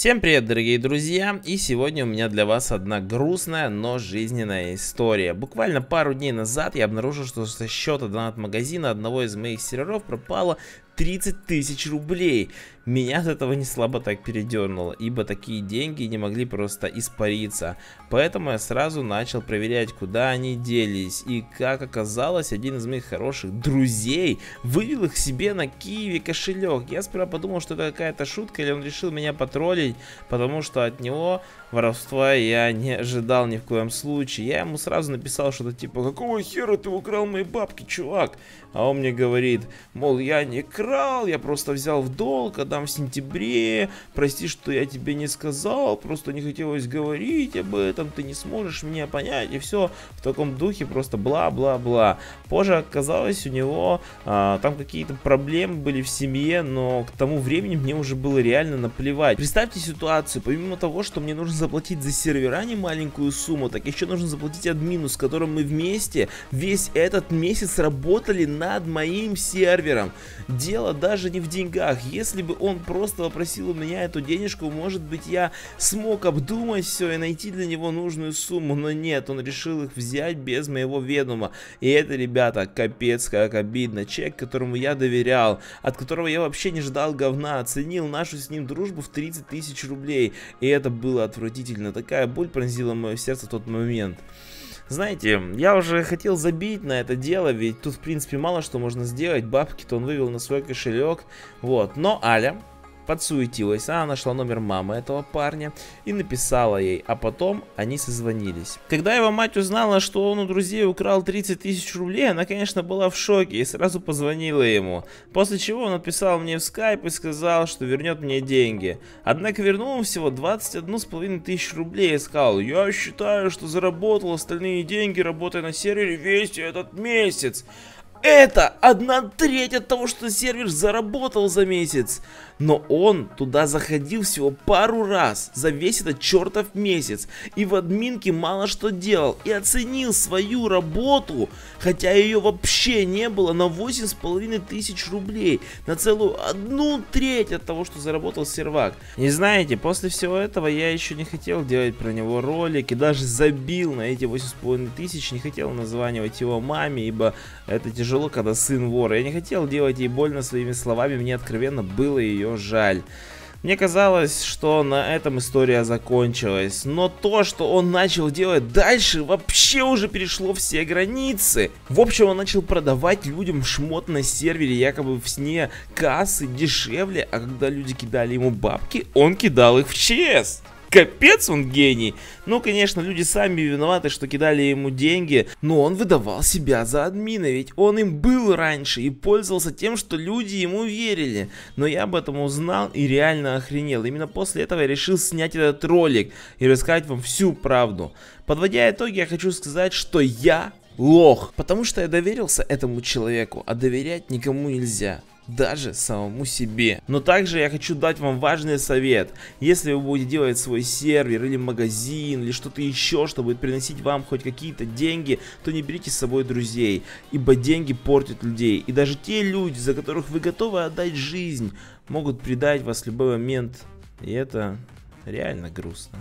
Всем привет, дорогие друзья, и сегодня у меня для вас одна грустная, но жизненная история. Буквально пару дней назад я обнаружил, что со счета донат-магазина одного из моих серверов пропало 30 тысяч рублей. Меня от этого не слабо так передернуло, ибо такие деньги не могли просто испариться. Поэтому я сразу начал проверять, куда они делись. И как оказалось, один из моих хороших друзей вывел их себе на Киеве кошелек. Я сперва подумал, что это какая-то шутка, или он решил меня потроллить, потому что от него воровства я не ожидал ни в коем случае. Я ему сразу написал что-то типа, какого хера ты украл мои бабки, чувак? А он мне говорит, мол, я не крал, я просто взял в долг, отдам в сентябре, прости, что я тебе не сказал, просто не хотелось говорить об этом, ты не сможешь меня понять, и все в таком духе, просто бла-бла-бла. Позже оказалось у него а, там какие-то проблемы были в семье, но к тому времени мне уже было реально наплевать. Представьте ситуацию, помимо того, что мне нужно заплатить за сервера не маленькую сумму, так еще нужно заплатить админу, с которым мы вместе весь этот месяц работали над моим сервером. Дело даже не в деньгах. Если бы он просто попросил у меня эту денежку, может быть я смог обдумать все и найти для него нужную сумму. Но нет, он решил их взять без моего ведома. И это, ребята, капец как обидно. Человек, которому я доверял, от которого я вообще не ждал говна, оценил нашу с ним дружбу в 30 тысяч рублей. И это было отвратительно. Такая боль пронзила мое сердце в тот момент. Знаете, я уже хотел забить на это дело, ведь тут в принципе мало что можно сделать, бабки-то он вывел на свой кошелек, вот. Но Аля, подсуетилась, она нашла номер мамы этого парня и написала ей, а потом они созвонились. Когда его мать узнала, что он у друзей украл 30 тысяч рублей, она, конечно, была в шоке и сразу позвонила ему. После чего он написал мне в скайп и сказал, что вернет мне деньги. Однако вернул ему всего 21,5 тысяч рублей и сказал, я считаю, что заработал остальные деньги, работая на сервере весь этот месяц. Это одна треть от того, что сервер заработал за месяц. Но он туда заходил всего пару раз за весь этот чертов месяц. И в админке мало что делал. И оценил свою работу, хотя ее вообще не было, на 8,5 тысяч рублей. На целую одну треть от того, что заработал сервак. И знаете, после всего этого я еще не хотел делать про него ролики. Даже забил на эти 8,5 тысяч. Не хотел названивать его маме, ибо это тяжело тяжело, когда сын вора. Я не хотел делать ей больно своими словами, мне откровенно было ее жаль. Мне казалось, что на этом история закончилась, но то, что он начал делать дальше, вообще уже перешло все границы. В общем, он начал продавать людям шмот на сервере, якобы в сне кассы дешевле, а когда люди кидали ему бабки, он кидал их в ЧС. Капец он гений. Ну, конечно, люди сами виноваты, что кидали ему деньги, но он выдавал себя за админа, ведь он им был раньше и пользовался тем, что люди ему верили. Но я об этом узнал и реально охренел. Именно после этого я решил снять этот ролик и рассказать вам всю правду. Подводя итоги, я хочу сказать, что я лох. Потому что я доверился этому человеку, а доверять никому нельзя даже самому себе. Но также я хочу дать вам важный совет. Если вы будете делать свой сервер или магазин или что-то еще, что будет приносить вам хоть какие-то деньги, то не берите с собой друзей, ибо деньги портят людей. И даже те люди, за которых вы готовы отдать жизнь, могут предать вас в любой момент. И это реально грустно.